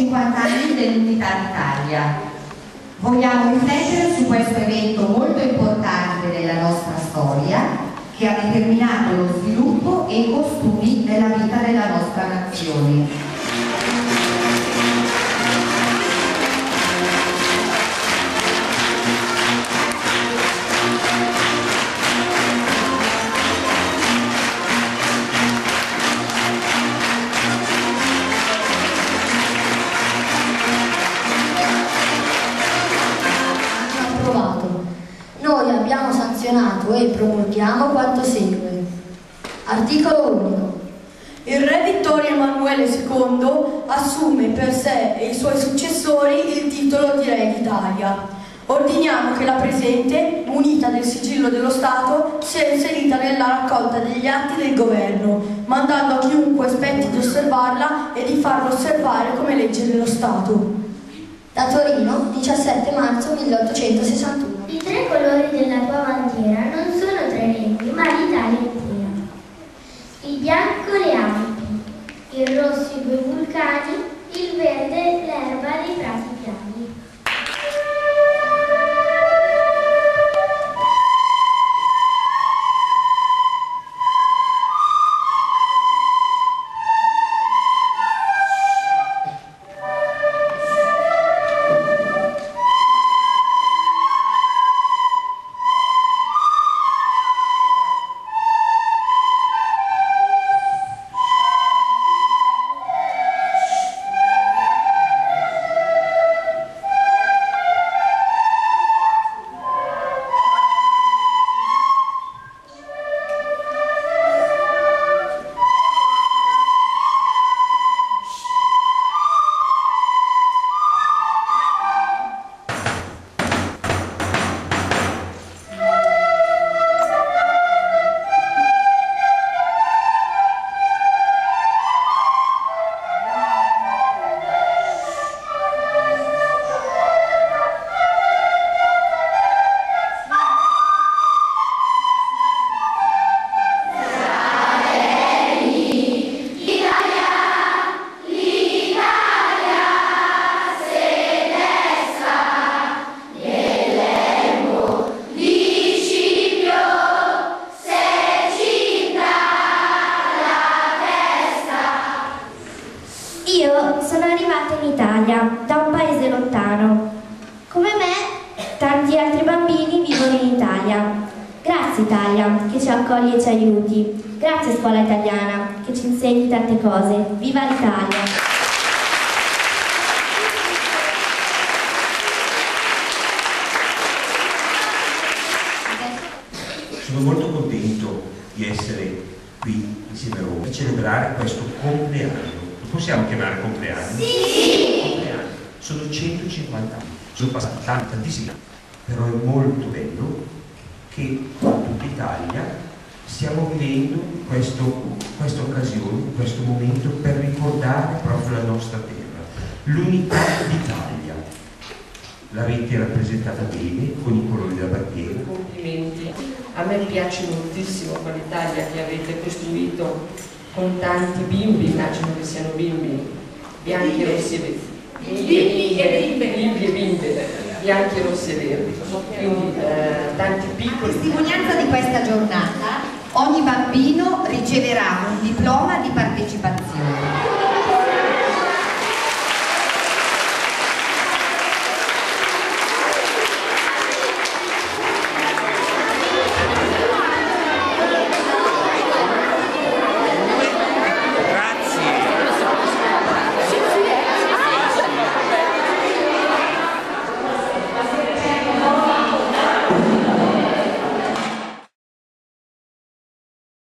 150 anni dell'Unità d'Italia. Vogliamo riflettere su questo evento molto importante della nostra storia che ha determinato lo sviluppo e i costumi della vita della nostra nazione. Sanzionato e promulghiamo quanto segue. Articolo 1. Il re Vittorio Emanuele II assume per sé e i suoi successori il titolo di Re d'Italia. Ordiniamo che la presente, munita del sigillo dello Stato, sia inserita nella raccolta degli atti del governo, mandando a chiunque aspetti di osservarla e di farlo osservare come legge dello Stato. Da Torino, 17 marzo 1861. I tre colori della tua bandiera accoglie e ci aiuti. Grazie scuola italiana che ci insegni tante cose. Viva l'Italia! Sono molto contento di essere qui insieme a voi per celebrare questo compleanno. Possiamo chiamare compleanno? Sì! Compleanno. Sono 150 anni, sono passati tantissimi anni, però è molto bello che in tutta Italia stiamo vivendo questo, questa occasione, questo momento per ricordare proprio la nostra terra, l'unità d'Italia. L'avete rappresentata bene con i colori della bandiera. Complimenti, a me piace moltissimo quell'Italia che avete costruito con tanti bimbi, immagino che siano bimbi, bianchi, rossi e verdi. Bimbi e bimbe. Bimbi e bimbe, bianchi, rossi e verdi. Quindi eh, tanti piccoli. A testimonianza di questa giornata Ogni bambino riceverà un diploma di partecipazione.